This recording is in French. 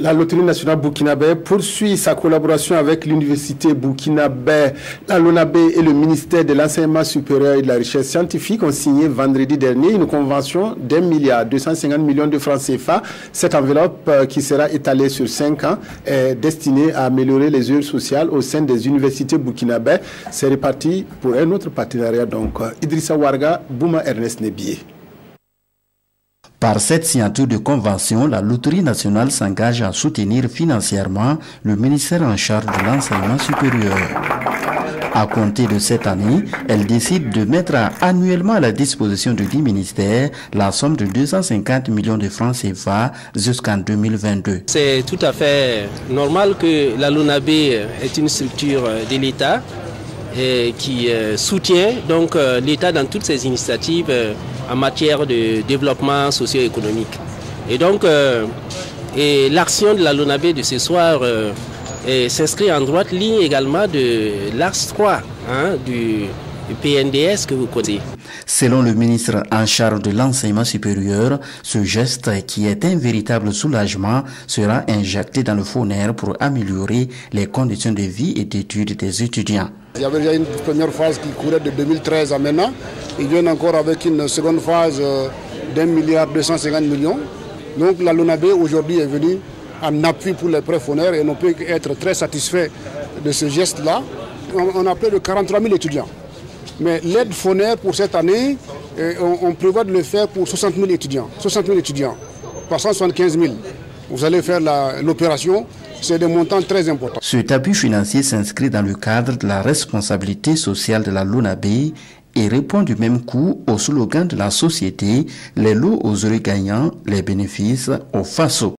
La Loterie nationale burkinabé poursuit sa collaboration avec l'Université burkinabé, la LONABé et le ministère de l'Enseignement supérieur et de la Recherche scientifique ont signé vendredi dernier une convention d'un milliard 250 millions de francs CFA. Cette enveloppe euh, qui sera étalée sur cinq ans est destinée à améliorer les heures sociales au sein des universités burkinabé. C'est réparti pour un autre partenariat. Donc, Idrissa Warga, Bouma Ernest Nebié. Par cette signature de convention, la Loterie nationale s'engage à soutenir financièrement le ministère en charge de l'enseignement supérieur. À compter de cette année, elle décide de mettre annuellement à la disposition du dit ministère la somme de 250 millions de francs CFA jusqu'en 2022. C'est tout à fait normal que la LONAB est une structure de l'État qui euh, soutient donc euh, l'État dans toutes ses initiatives euh, en matière de développement socio-économique. Et donc, l'action de la LONAB de ce soir s'inscrit en droite ligne également de 3 hein, du, PNDS que vous connaissez. Selon le ministre en charge de l'enseignement supérieur, ce geste qui est un véritable soulagement sera injecté dans le FONER pour améliorer les conditions de vie et d'études des étudiants. Il y avait déjà une première phase qui courait de 2013 à maintenant. Ils viennent encore avec une seconde phase euh, d'un milliard 250 millions. Donc la LONAB aujourd'hui est venue en appui pour les prêts FONER et on peut être très satisfait de ce geste-là. On a près de 43 000 étudiants. Mais l'aide FONER pour cette année, euh, on, prévoit de le faire pour 60 000 étudiants. 60 000 étudiants, par 175 000. Vous allez faire l'opération c'est des montants très importants. Cet appui financier s'inscrit dans le cadre de la responsabilité sociale de la LONAB et répond du même coup au slogan de la société Les lots aux heureux gagnants, les bénéfices aux FASO.